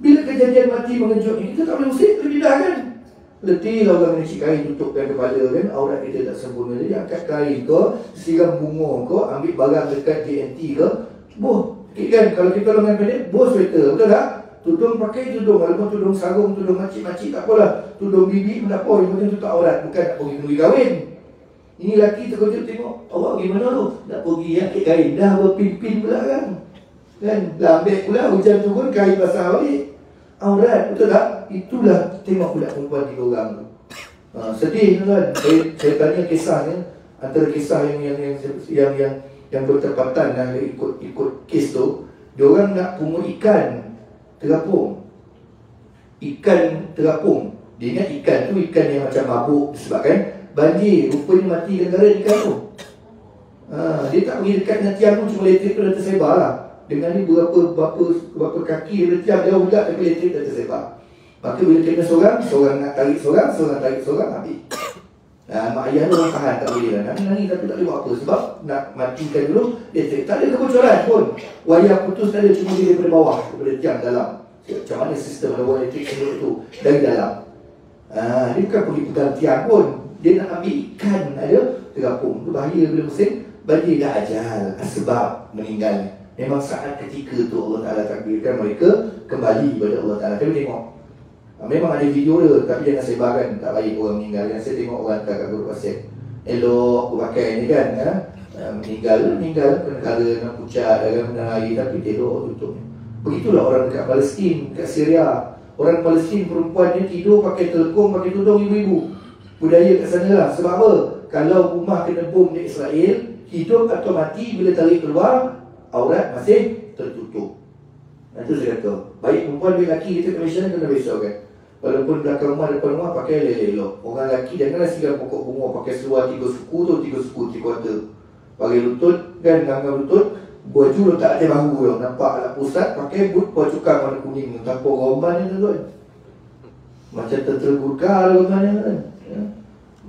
Bila kejadian mati mengejut ini kita tak boleh usik lebih dah kan? Letih lah orang mencik kain tutupkan kepala kan aurat kita tak sempurna. Jadi angkat kain ke siram bunga ke ambil barang dekat TNT ke boh kan? Kalau kita lengan pendek boh sweater betul tak? Tudung pakai tudung walaupun tudung sarung tudung macik-macik tak apalah. Tudung bibi pun tak apa yang penting tutup aurat bukan nak pergi kahwin ini lelaki terkejut tengok Awak gimana tu? Nak pergi ya ke kain. Dah berpimpin pula kan. Kan? Lambat pula hujan turun Kain basah balik. Aurat betul tak? Itulah tengok pula perempuan tiga orang tu. Ha, Sedih kan? Saya, saya tanya kisahnya Antara kisah yang yang yang yang, yang, yang bertepatan dan ikut ikut kes tu. Diorang nak pungut ikan Terapung. Ikan terapung. Dia ingat ikan tu ikan yang macam mabuk Sebabkan banjir rupanya mati negara ikan tu ha, dia tak pergi dekat dengan tiang tu cuma elektrik tu dah tersebar lah. Dengan ni berapa berapa berapa kaki dia tiang dia ulat tapi elektrik dah tersebar. Maka bila kena seorang seorang nak tarik seorang seorang tarik seorang habis. Ha, mak ayah tu orang tahan tak boleh lah. Nangis-nangis tapi tak boleh buat apa. Sebab nak matikan dulu elektrik Tak ada kebocoran pun. Wayar putus tak ada Cuma dia daripada bawah Daripada tiang dalam. Macam mana sistem ada elektrik tu? Dari dalam. Ha, Dia bukan pergi pegang tiang pun dia nak ambil ikan ada terapung. Tu bahaya bila musim bagi dah ajal sebab meninggal. Memang saat ketika tu Allah Taala takdirkan mereka kembali kepada Allah Taala. Tapi tengok. Ah, memang ada video dia tapi jangan sebarkan tak baik orang meninggal. Yang saya tengok orang kat grup WhatsApp elok pakai ni kan ya? meninggal. Meninggal kena nak pucat dalam hari tapi elok tutup begitulah orang dekat Palestin dekat Syria. Orang Palestin perempuan dia tidur pakai telekung pakai tudung ibu-ibu budaya kat sana lah. Sebab apa? Kalau rumah kena bom di Israel, hidup atau mati bila tarik keluar, aurat masih tertutup. Itu saya kata. Baik perempuan baik lelaki kita kat Malaysia kena besok kan. Walaupun belakang rumah, depan rumah pakai lelok. Orang lelaki janganlah silam pokok bunga pakai seluar tiga suku tu, tiga suku, tiga kuarter. Pakai lutut kan, ganggang lutut. Baju tak ada bahu tu. Nampak lah pusat pakai but buah cukang warna kuning. Tanpa romban ni tu kan. Macam tertergurkar romban ni kan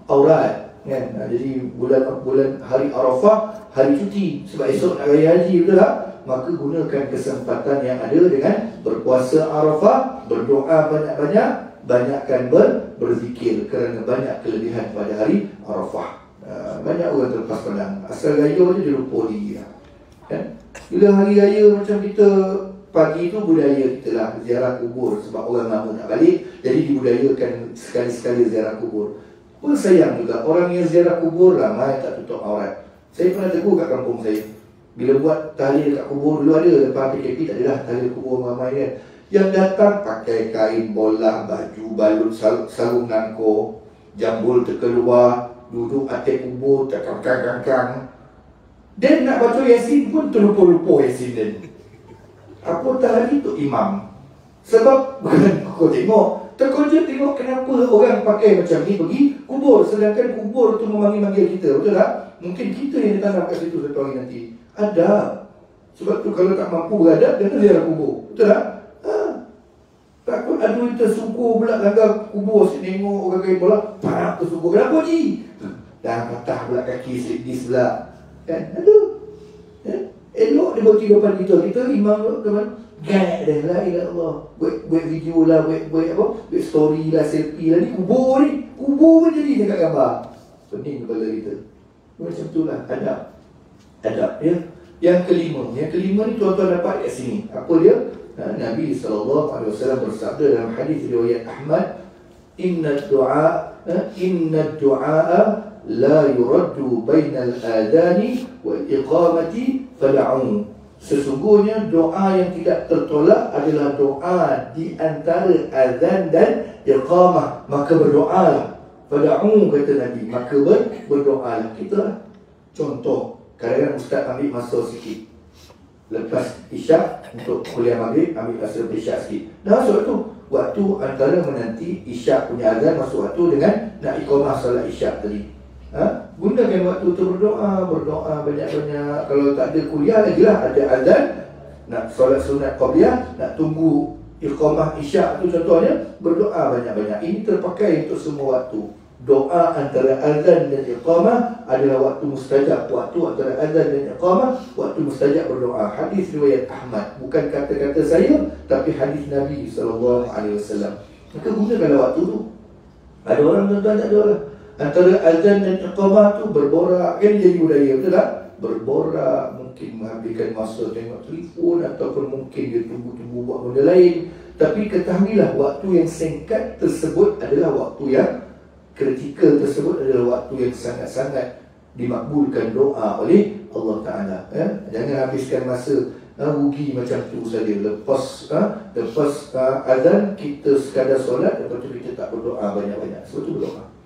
aurat kan? Nah, jadi bulan bulan hari Arafah hari cuti. Sebab esok nak raya haji betul tak? Maka gunakan kesempatan yang ada dengan berpuasa Arafah berdoa banyak-banyak banyakkan ber, berzikir kerana banyak kelebihan pada hari Arafah. Uh, banyak orang terlepas pandang. Asal raya je dia lupa diri kan? Bila hari raya macam kita pagi tu budaya kita lah ziarah kubur sebab orang lama nak balik jadi dibudayakan sekali-sekali ziarah kubur pun sayang juga orang yang ziarah kubur ramai tak tutup aurat. Saya pernah tegur kat kampung saya. Bila buat tahlil kat kubur dulu ada lepas PKP tak adalah tahlil kubur ramai kan. Yang datang pakai kain bola, baju balut sarung nangko, jambul terkeluar, duduk atas kubur terkangkang-kangkang. Dan nak baca Yasin pun terlupa-lupa Yasin dan. Apa tahlil itu imam? Sebab kau tengok Terkejut tengok kenapa orang pakai macam ni pergi kubur Sedangkan kubur tu memanggil-manggil kita Betul tak? Mungkin kita yang ditanam kat situ satu hari nanti Ada Sebab tu kalau tak mampu beradab Jangan ziarah kubur Betul tak? Ha. Takut aduh kita suku pula langgar kubur Tengok orang kaya bola Parah ke suku Kenapa ni? Dah patah pula kaki disc pula Kan? Aduh ya? Elok dia buat kehidupan kita. Kita imam tu Gak dah lah ilah Allah buat, buat video lah, buat, buat apa? Buat story lah, selfie lah. Ni kubur ni. Kubur pun jadi dekat gambar. Pening kepala kita. Macam tu lah, adab. Adab ya. Yang kelima, yang kelima ni tuan-tuan dapat kat sini. Apa dia? Ha, Nabi SAW bersabda dalam hadis riwayat Ahmad, Inna du'a ha, Inna du'a la yuraddu bainal adani wal iqamati fal'un. Sesungguhnya doa yang tidak tertolak adalah doa di antara azan dan iqamah. Maka berdoalah. Fal'un kata Nabi. Maka ber, berdoalah. Kita contoh Kadang-kadang ustaz ambil masa sikit Lepas isyak untuk kuliah maghrib Ambil masa isyak sikit Dah masuk waktu Waktu antara menanti isyak punya azan Masuk waktu dengan nak ikhomah salat isyak tadi ha? Gunakan waktu tu berdoa Berdoa banyak-banyak. Kalau tak ada kuliah lagi lah Ada azan Nak solat sunat qabliyah Nak tunggu ikhomah isyak tu contohnya Berdoa banyak-banyak. Ini terpakai untuk semua waktu. Doa antara azan dan iqamah adalah waktu mustajab. Waktu antara azan dan iqamah waktu mustajab berdoa. Hadis riwayat Ahmad. Bukan kata-kata saya tapi hadis Nabi sallallahu alaihi wasallam. Maka gunakanlah waktu tu. Ada orang tuan-tuan tak ada orang antara azan dan iqamah tu berborak. Kan jadi budaya betul tak? Berborak mungkin menghabiskan masa tengok telefon ataupun mungkin dia tunggu-tunggu buat benda lain. Tapi ketahuilah waktu yang singkat tersebut adalah waktu yang kritikal tersebut adalah waktu yang sangat-sangat dimakbulkan doa oleh Allah Ta'ala. Ya? Jangan habiskan masa ha, rugi macam tu saja. Lepas ha, lepas ha, azan kita sekadar solat Lepas tu kita tak berdoa banyak-banyak. Sebab tu berdoa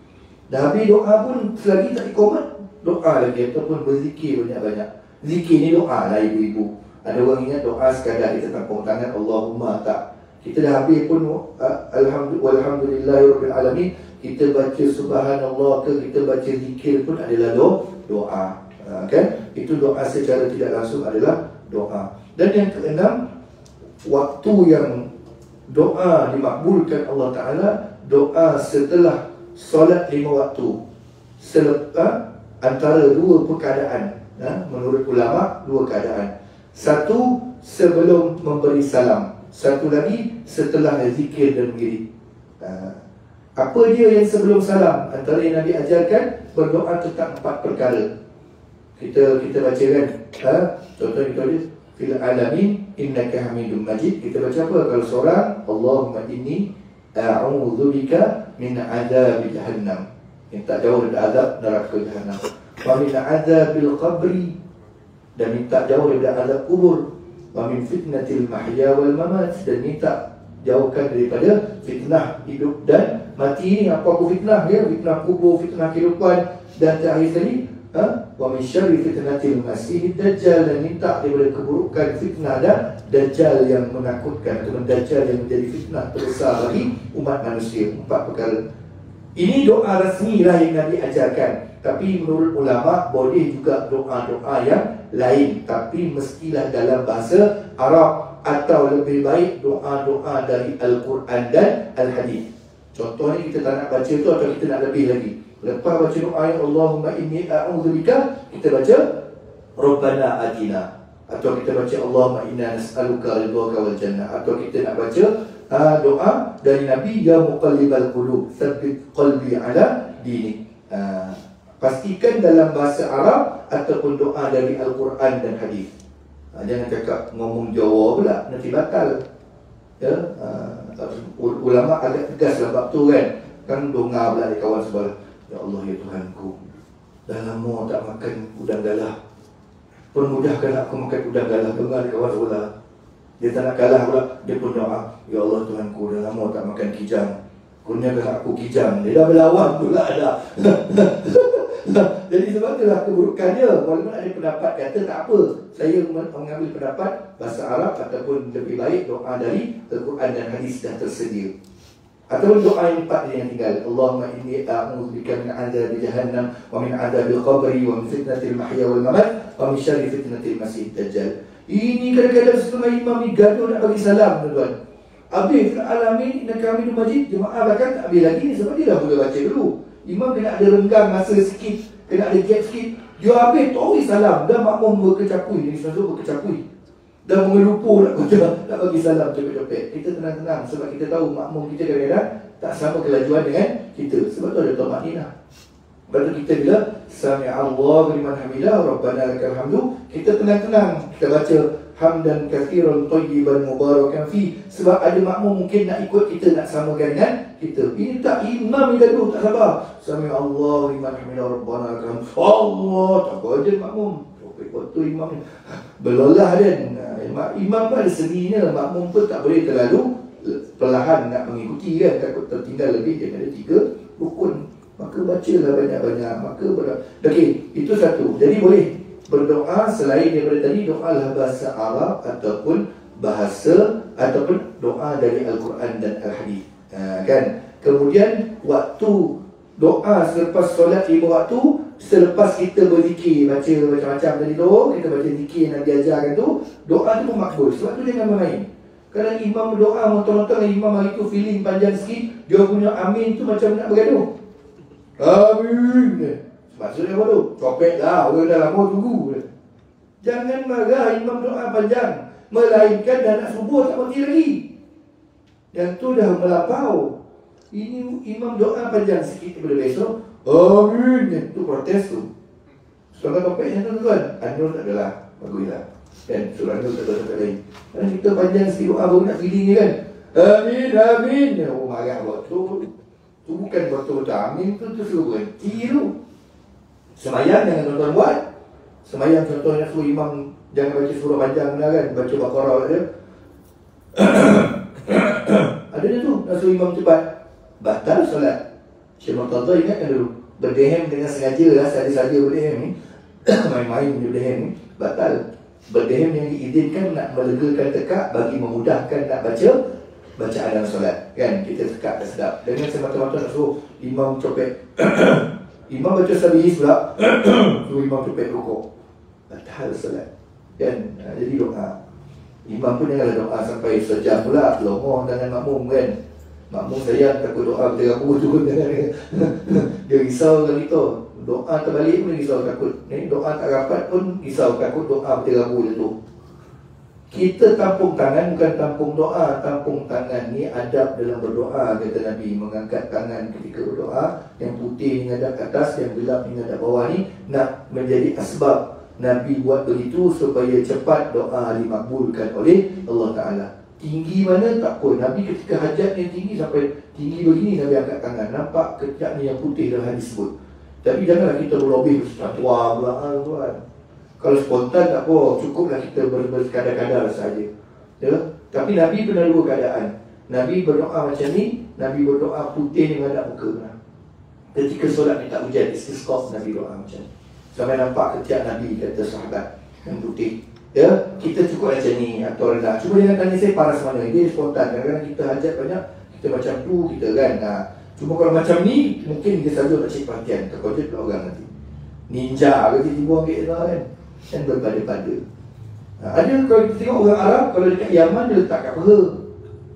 Dah habis doa pun selagi tak ikomat Doa lagi. Ataupun berzikir banyak-banyak. Zikir ni doa lah ibu-ibu. Ada orang ingat doa sekadar kita tampung tangan Allahumma tak. Kita dah habis pun Alhamdulillah Alhamdulillahirrahmanirrahim kita baca subhanallah ke kita baca zikir pun adalah doa, doa. Ha, kan? Itu doa secara tidak langsung adalah doa. Dan yang keenam waktu yang doa dimakbulkan Allah Taala doa setelah solat lima waktu selepas antara dua perkataan ha, menurut ulama dua keadaan satu sebelum memberi salam satu lagi setelah zikir dan wirid ha, apa dia yang sebelum salam? Antara yang Nabi ajarkan berdoa tentang empat perkara. Kita kita baca kan? Ha? Contoh kita baca fil alamin innaka hamidum majid. Kita baca apa? Kalau seorang Allahumma inni a'udzubika min adzabil jahannam. Yang tak jauh dari azab neraka jahannam. Wa min adzabil qabri dan minta jauh dari azab kubur. Wa min fitnatil mahya wal mamat dan minta jauhkan daripada fitnah hidup dan mati ni apa aku fitnah ya fitnah kubur fitnah kehidupan dan terakhir sekali ha? Wa min syarri fitnatil masih dajjal dan minta daripada keburukan fitnah dan dajjal yang menakutkan atau dajjal yang menjadi fitnah terbesar bagi umat manusia. Empat perkara. Ini doa rasmi lah yang Nabi ajarkan. Tapi menurut ulama boleh juga doa-doa yang lain. Tapi mestilah dalam bahasa Arab atau lebih baik doa-doa dari Al-Quran dan Al-Hadis. Contohnya kita tak nak baca tu atau kita nak lebih lagi. Lepas baca doa yang Allahumma inni a'udzubika, kita baca Rabbana atina atau kita baca Allahumma inna nas'aluka ridhaka wal jannah atau kita nak baca uh, doa dari Nabi ya muqallibal qulub tsabbit qalbi ala dini. Uh, pastikan dalam bahasa Arab ataupun doa dari Al-Quran dan hadis. Uh, jangan cakap ngomong Jawa pula nanti batal. Ya, uh, ulama agak tegas dalam bab tu kan kan donga pula di kawan sebelah ya Allah ya Tuhanku. Dah lama tak makan udang galah permudahkan aku makan udang galah donga di kawan sebelah dia tak nak kalah pula. Dia pun doa ya Allah Tuhanku dah lama tak makan kijang. Kurniakan aku kijang. Dia dah berlawan pula ada Jadi sebab itulah keburukan dia. Walaupun ada pendapat kata tak apa. Saya mengambil pendapat bahasa Arab Ataupun lebih baik doa dari Al-Quran dan hadis dah tersedia Ataupun doa yang empat yang tinggal Allahumma inni a'udzubika min adzabi jahannam wa min adzabil qabri wa min fitnatil mahya wal mamat wa min syarri fitnatil masih dajjal. Ini kadang-kadang setengah imam ni gaduh nak bagi salam tuan-tuan. Habis alamin nak kami di masjid jemaah bahkan tak habis lagi sebab dia dah boleh baca dulu. Imam kena ada renggang masa sikit Kena ada gap sikit Dia habis Tori salam Dan makmum berkecapui Jadi selalu berkecapui Dan mengelupu nak baca Nak bagi salam cepet-cepet Kita tenang-tenang Sebab kita tahu makmum kita kadang-kadang Tak sama kelajuan dengan kita. Sebab tu ada Tuan Maknina Lepas kita bila Sami Allah liman hamidah Rabbana lakal hamdu Kita tenang-tenang. Kita baca Hamdan kathiran tayyiban mubarakan fi. Sebab ada makmum mungkin nak ikut kita Nak samakan dengan kita. Ini tak imam yang gaduh tak sabar. Sami Allah liman hamidah Rabbana lakal hamdu. Allah Tak apa ada makmum. Waktu imam ni Belolah dan Imam pun ada seninya Makmum pun tak boleh terlalu Perlahan nak mengikuti kan Takut tertinggal lebih Daripada tiga rukun. Maka bacalah banyak-banyak Maka ber... Okey, itu satu. Jadi boleh berdoa selain daripada tadi Doa lah bahasa Arab Ataupun bahasa Ataupun doa dari Al-Quran dan Al-Hadith ha, Kan? Kemudian waktu doa selepas solat lima waktu Selepas kita berzikir Baca macam-macam tadi tu Kita baca zikir yang Nabi ajarkan tu Doa tu pun makbul Sebab tu dia jangan main Kadang imam berdoa Motor-motor imam hari tu feeling panjang sikit Dia punya amin tu macam nak bergaduh Amin. Maksudnya apa tu? Copet lah. Orang dah lama tunggu. Jangan marah imam doa panjang. Melainkan dah nak subuh tak mati lagi. Yang tu dah melampau. Ini imam doa panjang sikit daripada besok. Amin. Yang tu protes tu. Soalnya copetnya tu tuan. Anur tak adalah. Baguslah. Dan surah Anur tak ada lain. Kerana kita panjang sikit doa baru nak feeling ni kan. Amin. Amin. Oh marah waktu. Itu bukan betul-betul amin tu tu suruh berhenti tu. Semayang jangan tuan-tuan buat. Semayang contohnya suruh imam jangan baca surah panjang lah kan. Baca Baqarah aja. Ada dia tu nak suruh imam cepat. Batal solat. Syekh Murtaza ingatkan dulu. Berdehem dengan sengaja lah. Saja-saja berdehem ni. Main-main berdehem ni. Batal. Berdehem yang diizinkan nak melegakan tekak bagi memudahkan nak baca bacaan dalam solat kan kita tekak dan sedap dengan semata-mata nak suruh imam copet imam baca sabihis pula suruh imam copet rukuk batal solat kan jadi doa imam pun janganlah doa sampai sejam pula lomoh dengan makmum kan makmum sayang takut doa kita rabu tu dia. Risau kali tu doa terbalik pun risau takut. Ni doa tak rapat pun risau takut doa kita rabu tu. Kita tampung tangan bukan tampung doa. Tampung tangan ni adab dalam berdoa Kata Nabi. Mengangkat tangan ketika berdoa Yang putih menghadap atas Yang gelap menghadap bawah ni Nak menjadi asbab. Nabi buat begitu supaya cepat doa dimakbulkan oleh Allah Ta'ala Tinggi mana tak pun Nabi ketika hajat yang tinggi sampai tinggi begini Nabi angkat tangan Nampak kejap ni yang putih dalam hadis sebut Tapi janganlah kita berlobih Bersetatuah Berla'al tuan kalau spontan tak apa, cukuplah kita ber berkadar-kadar saja. Ya? Tapi Nabi pernah dua keadaan. Nabi berdoa macam ni, Nabi berdoa putih ni menghadap muka. Ketika solat ni tak hujan, istisqaf Nabi doa macam ni. Sampai nampak ketiak Nabi kata sahabat yang putih. Ya, kita cukup macam ni atau rendah. Cuma jangan tanya saya paras mana. Dia spontan. Kadang-kadang kita hajat banyak, kita macam tu, kita kan. Nah, cuma kalau macam ni, mungkin dia saja nak cek perhatian. Terkojot pula orang nanti. Ninja ke tiba-tiba ambil dia kan dan berpada-pada. Ha, ada kalau kita tengok orang Arab kalau dekat Yaman dia letak kat peha.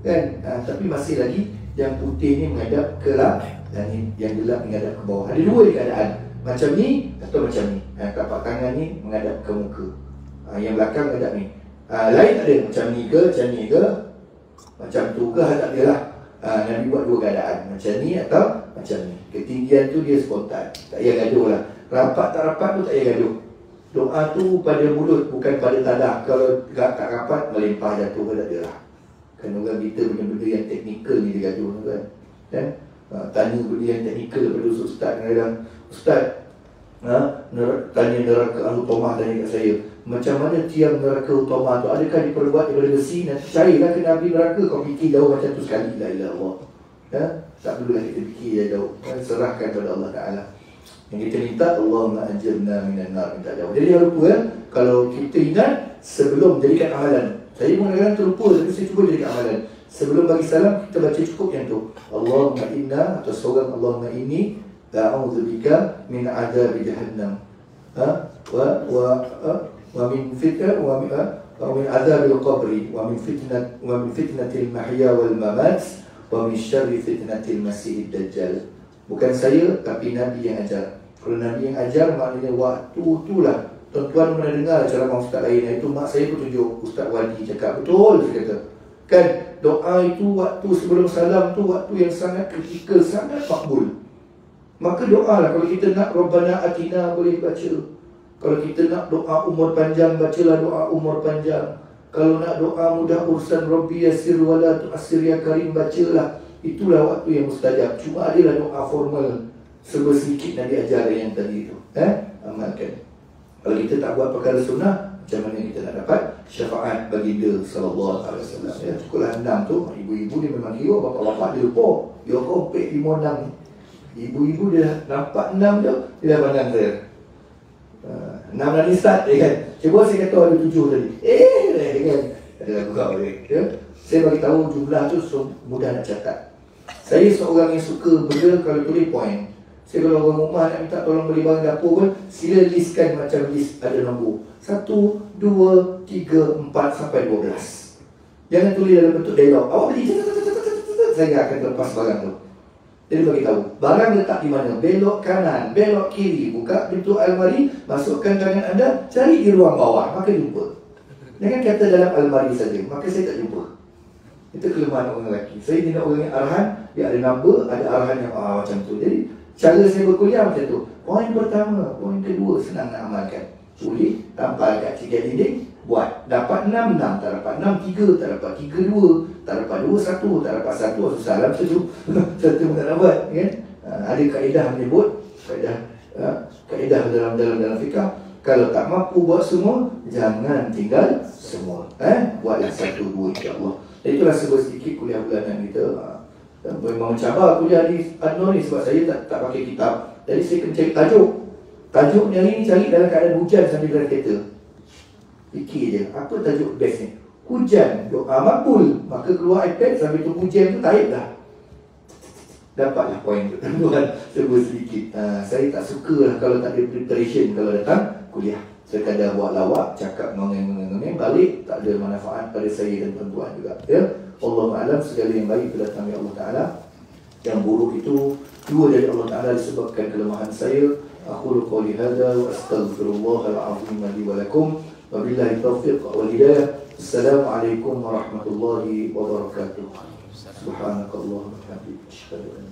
Kan? Ha, tapi masih lagi yang putih ni menghadap ke lah dan yang gelap menghadap ke bawah. Ada dua keadaan. Macam ni atau macam ni. Ha, tapak tangan ni menghadap ke muka. Ha, yang belakang menghadap ni. Ha, lain tak ada macam ni ke, macam ni ke. Macam tu ke, tak ada lah. Ha, Nabi buat dua keadaan. Macam ni atau macam ni. Ketinggian tu dia spontan. Tak payah gaduh lah. Rapat tak rapat tu tak payah gaduh. Doa tu pada mulut bukan pada tadah Kalau tak rapat melimpah jatuh ke tak lah Kan orang kita punya benda yang teknikal ni dia gaduh kan Dan uh, tanya benda yang teknikal daripada Ustaz kadang Ustaz ha, tanya neraka Al-Utomah tanya kat saya Macam mana tiang neraka Utomah tu Adakah diperbuat daripada besi Nanti carilah ke Nabi neraka Kau fikir jauh macam tu sekali La ilah Allah ha? Tak perlulah kita fikir jauh kan? Serahkan kepada Allah Ta'ala yang kita minta Allah ajirna minan nar minta jauh. Jadi jangan lupa kan kalau kita ingat sebelum jadikan amalan. Saya pun kadang terlupa tapi saya cuba jadikan amalan. Sebelum bagi salam kita baca cukup yang tu. Allahumma inna atau seorang Allahumma ini ta'udzubika min adzab jahannam. Ha? Wa wa ha? Wa min fitnah wa min ha? wa min adzab al-qabri wa min fitnat wa min fitnatil mahya wal mamat wa min syarri fitnatil masih dajjal. Bukan saya tapi Nabi yang ajar. Kalau Nabi yang ajar maknanya waktu itulah Tuan-tuan pernah dengar ceramah ustaz lain Itu mak saya pun tunjuk Ustaz Wadi cakap Betul dia kata Kan doa itu waktu sebelum salam tu Waktu yang sangat kritikal Sangat makbul Maka doa lah Kalau kita nak Rabbana Atina boleh baca Kalau kita nak doa umur panjang Bacalah doa umur panjang. Kalau nak doa mudah urusan Rabbi Yasir Wala Tu'asir Ya Karim Bacalah. Itulah waktu yang mustajab. Cuma adalah doa formal. Serba sedikit Nabi ajar yang tadi itu Eh? Amalkan. Kalau kita tak buat perkara sunnah Macam mana kita nak dapat Syafaat baginda Sallallahu alaihi wasallam. Ya, cukuplah enam tu. Ibu-ibu ni memang hero. Bapak-bapak dia lupa Dia kompek lima enam Ibu-ibu dia nampak enam tu Dia dah pandang saya uh, Enam dah start dia kan Cuba saya kata ada tujuh tadi Eh dia kan Ada lagu kau dia ya? Saya bagi tahu jumlah tu so, mudah nak catat Saya seorang yang suka benda kalau tulis point Saya kalau orang rumah nak minta tolong beli barang dapur pun Sila listkan macam list ada nombor Satu, dua, tiga, empat sampai dua belas Jangan tulis dalam bentuk dialog Awak beli Saya akan lepas barang tu jadi bagi tahu, barang letak di mana? Belok kanan, belok kiri, buka pintu almari, masukkan tangan anda, cari di ruang bawah, maka jumpa. Jangan kata dalam almari saja, maka saya tak jumpa. Itu kelemahan orang lelaki. Saya tidak orang yang arahan, dia ada number, ada arahan yang ah, macam tu. Jadi, cara saya berkuliah macam tu. Poin pertama, poin kedua, senang nak amalkan. Tulis, tampal kat tiga dinding, buat. Dapat enam, enam. Tak dapat enam, tiga. Tak dapat tiga, dua. Tak dapat dua, satu. Tak dapat satu, lah satu. satu pun tak dapat. Kan? Ada kaedah menyebut, kaedah kaedah dalam dalam dalam fikah. Kalau tak mampu buat semua, jangan tinggal semua. Eh? Buatlah satu, dua, insyaAllah. Itulah sebab sedikit kuliah bulanan kita. Memang cabar kuliah di Adno ni sebab saya tak, tak pakai kitab. Jadi saya kena cari tajuk. Tajuk ni hari ni cari dalam keadaan hujan sambil berada kereta. Fikir je, apa tajuk best ni? Hujan, doa makbul. Maka keluar iPad sambil tunggu hujan tu taib dah. Dapatlah poin tu. Tuan, sebut sedikit. Uh, saya tak suka lah kalau tak ada preparation kalau datang kuliah. Sekadar buat lawak, cakap mengeng-mengeng balik, tak ada manfaat pada saya dan tuan-tuan juga. Ya? Allah Alam segala yang baik datang dari Allah Ta'ala. Yang buruk itu dua dari Allah Ta'ala disebabkan kelemahan saya. Aku qawli hadha wa astaghfirullahaladzim li wa lakum. وبالله التوفيق. والهداية السلام عليكم ورحمة الله وبركاته. سبحانك اللهم وبحمدك أشهد أن